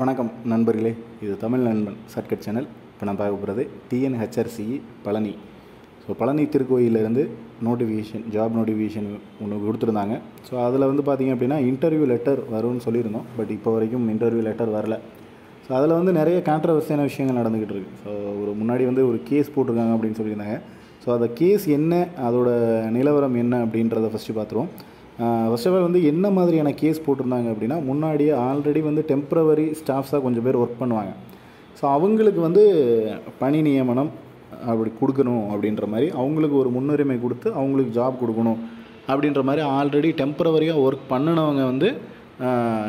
வணக்கம் நண்பர்களே இது தமிழ் நண்பன் சர்க்கட் சேனல். இப்போ நான் பார்க்க போகிறது டிஎன்ஹெச்ஆர்சிஇ பழனி. ஸோ பழனி திருக்கோயிலேருந்து நோட்டிஃபிகேஷன் ஜாப் நோட்டிஃபிகேஷன் ஒன்று கொடுத்துருந்தாங்க. ஸோ அதில் வந்து பார்த்திங்க அப்படின்னா இன்டர்வியூ லெட்டர் வரும்னு சொல்லியிருந்தோம். பட் இப்போ வரைக்கும் இன்டர்வியூ லெட்டர் வரல. ஸோ அதில் வந்து நிறைய கான்ட்ரவர்சியான விஷயங்கள் நடந்துக்கிட்டு இருக்குது ஸோ ஒரு முன்னாடி வந்து ஒரு கேஸ் போட்டிருக்காங்க அப்படின்னு சொல்லியிருந்தாங்க. ஸோ அந்த கேஸ் என்ன அதோட நிலவரம் என்ன அப்படின்றத ஃபஸ்ட்டு பார்த்துருவோம். ஃபர்ஸ்ட் ஆஃப் ஆல் வந்து என்ன மாதிரியான கேஸ் போட்டிருந்தாங்க அப்படின்னா முன்னாடியே ஆல்ரெடி வந்து டெம்ப்ரவரி ஸ்டாஃப்ஸாக கொஞ்சம் பேர் ஒர்க் பண்ணுவாங்க. ஸோ அவங்களுக்கு வந்து பணி நியமனம் அப்படி கொடுக்கணும் அப்படின்ற மாதிரி அவங்களுக்கு ஒரு முன்னுரிமை கொடுத்து அவங்களுக்கு ஜாப் கொடுக்கணும் அப்படின்ற மாதிரி ஆல்ரெடி டெம்ப்ரவரியாக ஒர்க் பண்ணினவங்க வந்து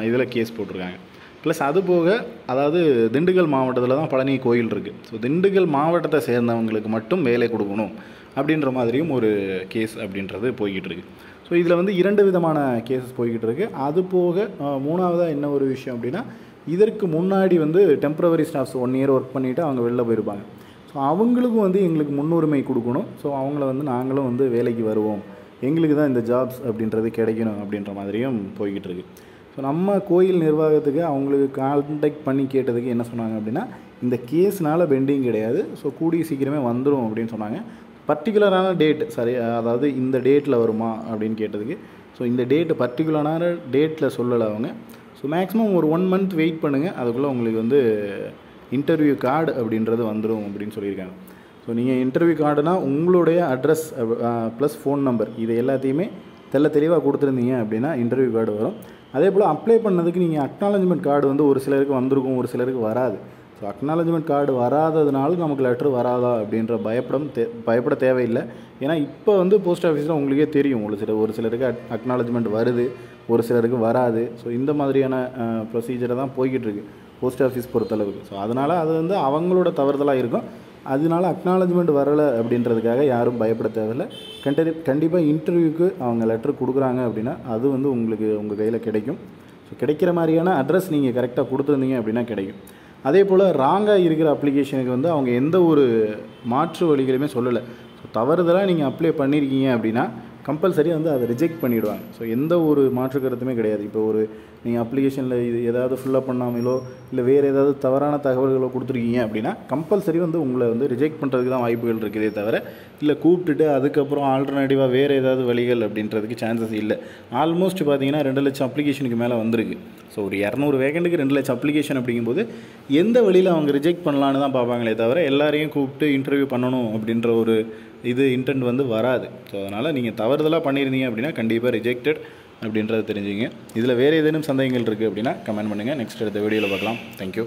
இதில் கேஸ் போட்டிருக்காங்க. ப்ளஸ் அது போக அதாவது திண்டுக்கல் மாவட்டத்தில் தான் பழனி கோயில் இருக்குது ஸோ திண்டுக்கல் மாவட்டத்தை சேர்ந்தவங்களுக்கு மட்டும் வேலை கொடுக்கணும் அப்படின்ற மாதிரியும் ஒரு கேஸ் அப்படின்றது போய்கிட்டு இருக்குது ஸோ இதில் வந்து இரண்டு விதமான கேசஸ் போய்கிட்டு இருக்குது அது போக மூணாவதாக என்ன ஒரு விஷயம் அப்படின்னா இதற்கு முன்னாடி வந்து temporary staffs one year work பண்ணிவிட்டு அவங்க வெளில போயிருப்பாங்க. ஸோ அவங்களுக்கும் வந்து எங்களுக்கு முன்னுரிமை கொடுக்கணும். ஸோ அவங்கள வந்து நாங்களும் வந்து வேலைக்கு வருவோம். எங்களுக்கு தான் இந்த ஜாப்ஸ் அப்படின்றது கிடைக்கணும் அப்படின்ற மாதிரியும் போய்கிட்டு இருக்கு. ஸோ நம்ம கோயில் நிர்வாகத்துக்கு அவங்களுக்கு கான்டாக்ட் பண்ணி கேட்டதுக்கு என்ன சொன்னாங்க அப்படின்னா இந்த கேஸ்னால் பெண்டிங் கிடையாது. ஸோ கூடிய சீக்கிரமே வந்துடும் அப்படின்னு சொன்னாங்க. பர்டிகுலரான டேட் சரி அதாவது இந்த டேட்டில் வருமா அப்படின்னு கேட்டதுக்கு ஸோ இந்த டேட்டு பர்டிகுலரான டேட்டில் சொல்லலை அவங்க. ஸோ மேக்ஸிமம் ஒரு ஒன் மந்த் வெயிட் பண்ணுங்கள் அதுக்குள்ளே உங்களுக்கு வந்து இன்டர்வியூ கார்டு அப்படின்றது வந்துடும் அப்படின்னு சொல்லியிருக்காங்க. ஸோ நீங்கள் இன்டர்வியூ கார்டுனால் உங்களுடைய அட்ரஸ் ப்ளஸ் ஃபோன் நம்பர் இது எல்லாத்தையுமே தெல்ல தெளிவாக கொடுத்துருந்தீங்க அப்படின்னா இன்டர்வியூ கார்டு வரும். அதே போல் அப்ளை பண்ணதுக்கு நீங்கள் அக்னாலஜ்மெண்ட் கார்டு வந்து ஒரு சிலருக்கு வந்திருக்கும் ஒரு சிலருக்கு வராது. ஸோ அக்னாலஜ்மெண்ட் கார்டு வராததுனால நமக்கு லெட்ரு வராதா அப்படின்ற பயப்படம் தே பயப்பட தேவையில்லை. ஏன்னா இப்போ வந்து போஸ்ட் ஆஃபீஸில் உங்களுக்கே தெரியும். ஒரு சில ஒரு சிலருக்கு அக்னாலஜ்மெண்ட் வருது ஒரு சிலருக்கு வராது. ஸோ இந்த மாதிரியான ப்ரொசீஜரை தான் போய்கிட்டு இருக்கு போஸ்ட் ஆஃபீஸ் பொறுத்தளவுக்கு. ஸோ அதனால் அது வந்து அவங்களோட தவறுதலாக இருக்கும். அதனால அக்னாலஜ்மெண்ட் வரலை அப்படின்றதுக்காக யாரும் பயப்பட தேவையில்லை. கண்டி கண்டிப்பாக இன்டர்வியூக்கு அவங்க லெட்ரு கொடுக்குறாங்க அப்படின்னா அது வந்து உங்களுக்கு உங்கள் கையில் கிடைக்கும். ஸோ கிடைக்கிற மாதிரியான அட்ரஸ் நீங்கள் கரெக்டாக கொடுத்துருந்தீங்க அப்படின்னா கிடைக்கும். அதே போல் ராங்காக இருக்கிற அப்ளிகேஷனுக்கு வந்து அவங்க எந்த ஒரு மாற்று வழிகளையுமே சொல்லலை. ஸோ தவறுதலாக நீங்கள் அப்ளை பண்ணியிருக்கீங்க அப்படின்னா கம்பல்சரி வந்து அதை ரிஜெக்ட் பண்ணிவிடுவாங்க ஸோ எந்த ஒரு மாற்று கருத்துமே கிடையாது. இப்போ ஒரு நீங்கள் அப்ளிகேஷனில் இது ஏதாவது ஃபில்லப் பண்ணாமலோ இல்லை வேறு ஏதாவது தவறான தகவல்களோ கொடுத்துருக்கீங்க அப்படின்னா கம்பல்சரி வந்து உங்களை வந்து ரிஜெக்ட் பண்ணுறதுக்கு தான் வாய்ப்புகள் இருக்குதே தவிர இல்லை கூப்பிட்டுட்டு அதுக்கப்புறம் ஆல்டர்னேட்டிவாக வேறு ஏதாவது வழிகள் அப்படின்றதுக்கு சான்சஸ் இல்லை. ஆல்மோஸ்ட் பார்த்தீங்கன்னா ரெண்டு லட்சம் அப்ளிகேஷனுக்கு மேலே வந்திருக்கு. ஸோ ஒரு இரநூறு வேகண்ட்டுக்கு ரெண்டு லட்சம் அப்ளிகேஷன் அப்படிங்கும்போது எந்த வழியில் அவங்க ரிஜெக்ட் பண்ணலான்னு தான் பார்ப்பாங்களே தவிர எல்லாரையும் கூப்பிட்டு இன்டர்வியூ பண்ணணும் அப்படின்ற ஒரு இது இன்டென்ட் வந்து வராது. ஸோ அதனால் நீங்கள் தவறுதலாக பண்ணியிருந்தீங்க அப்படின்னா கண்டிப்பாக ரிஜெக்டட் அப்படின்றத தெரிஞ்சுங்க. இதில் வேறு ஏதேனும் சந்தேகங்கள் இருக்குது அப்படின்னா கமெண்ட் பண்ணுங்கள் நெக்ஸ்ட் அடுத்த வீடியோவில் பார்க்கலாம். தேங்க்யூ